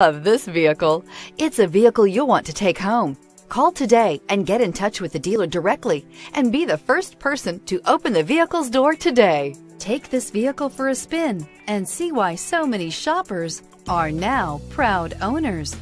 of this vehicle. It's a vehicle you'll want to take home. Call today and get in touch with the dealer directly and be the first person to open the vehicle's door today. Take this vehicle for a spin and see why so many shoppers are now proud owners.